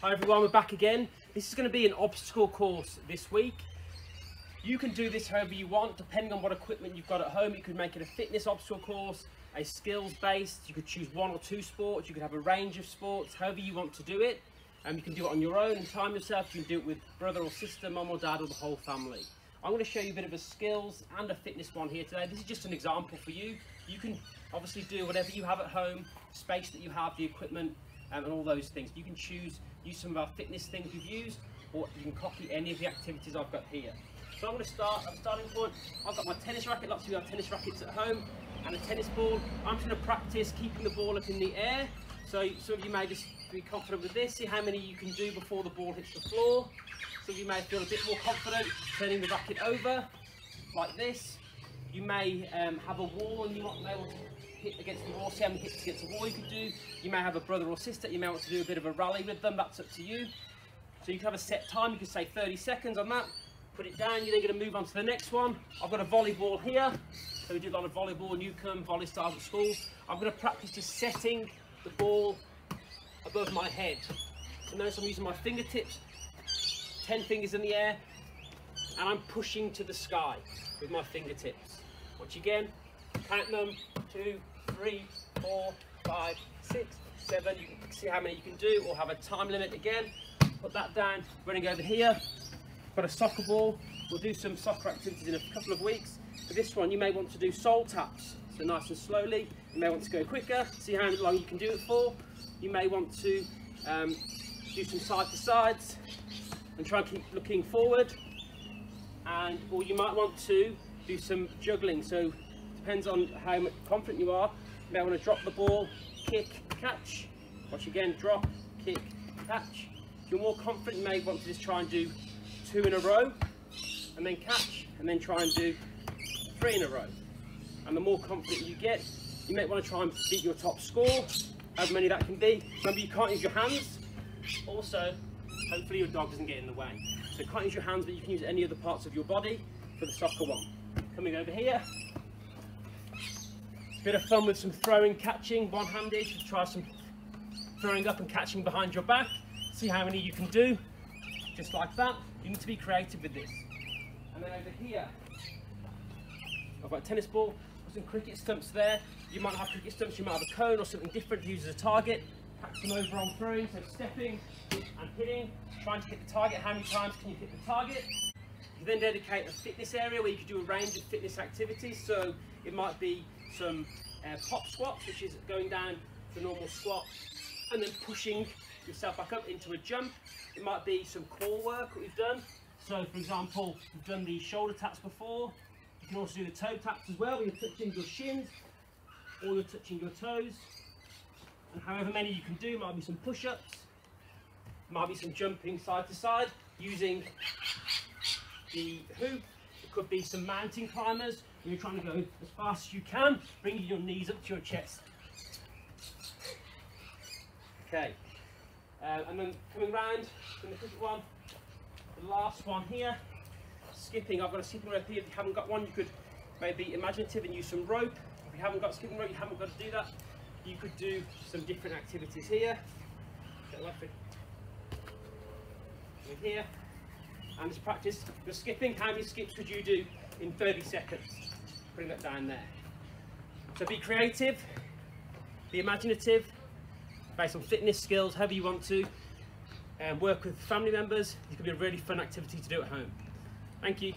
Hi everyone, we're back again. This is going to be an obstacle course this week. You can do this however you want, depending on what equipment you've got at home. You could make it a fitness obstacle course, a skills based, you could choose one or two sports, you could have a range of sports, however you want to do it. And um, you can do it on your own and time yourself, you can do it with brother or sister, mum or dad or the whole family. I'm going to show you a bit of a skills and a fitness one here today. This is just an example for you. You can obviously do whatever you have at home, space that you have, the equipment um, and all those things. You can choose, use some of our fitness things we've used or you can copy any of the activities I've got here. So I'm going to start, I'm starting point, I've got my tennis racket, lots of you have tennis rackets at home and a tennis ball. I'm just going to practice keeping the ball up in the air. So some of you may just be confident with this, see how many you can do before the ball hits the floor. Some of you may feel a bit more confident turning the racket over like this. You may um, have a wall and you may want to hit against the wall, see how many hits against the wall you can do. You may have a brother or sister, you may want to do a bit of a rally with them, that's up to you. So you can have a set time, you can say 30 seconds on that, put it down, you're then going to move on to the next one. I've got a volleyball here, so we do a lot of volleyball, Newcombe, volley stars at school. I'm going to practice just setting the ball above my head. So notice I'm using my fingertips 10 fingers in the air and I'm pushing to the sky with my fingertips. Watch again, count them, two, three, four, five, six, seven. You can see how many you can do or have a time limit again. Put that down, running over here. Got a soccer ball. We'll do some soccer activities in a couple of weeks. For this one, you may want to do sole taps. So nice and slowly. You may want to go quicker, see how long you can do it for. You may want to um, do some side to sides, and try and keep looking forward. And or you might want to do some juggling. So depends on how confident you are. You may want to drop the ball, kick, catch. Watch again, drop, kick, catch. If you're more confident, you may want to just try and do two in a row, and then catch, and then try and do three in a row. And the more confident you get, you may want to try and beat your top score, as many that can be. Remember, you can't use your hands. Also, Hopefully your dog doesn't get in the way. So can't use your hands, but you can use any other parts of your body for the soccer one. Coming over here. Bit of fun with some throwing, catching, one-handed. Try some throwing up and catching behind your back. See how many you can do. Just like that. You need to be creative with this. And then over here, I've got a tennis ball, some cricket stumps there. You might have cricket stumps, you might have a cone or something different to use as a target. Over on throwing, so stepping and hitting, trying to hit the target. How many times can you hit the target? You then dedicate a fitness area where you can do a range of fitness activities. So it might be some uh, pop squats, which is going down the normal squat and then pushing yourself back up into a jump. It might be some core work that we've done. So for example, we've done the shoulder taps before. You can also do the toe taps as well, where you're touching your shins or you're touching your toes however many you can do, might be some push-ups, might be some jumping side to side using the hoop. It could be some mountain climbers. You're trying to go as fast as you can, bringing your knees up to your chest. Okay, uh, and then coming round the cricket one, the last one here, skipping. I've got a skipping rope here. If you haven't got one, you could maybe imaginative and use some rope. If you haven't got a skipping rope, you haven't got to do that you could do some different activities here. Get in here. And just practice the skipping. How many skips could you do in 30 seconds? Putting that down there. So be creative, be imaginative, based on fitness skills, however you want to, and work with family members. It could be a really fun activity to do at home. Thank you.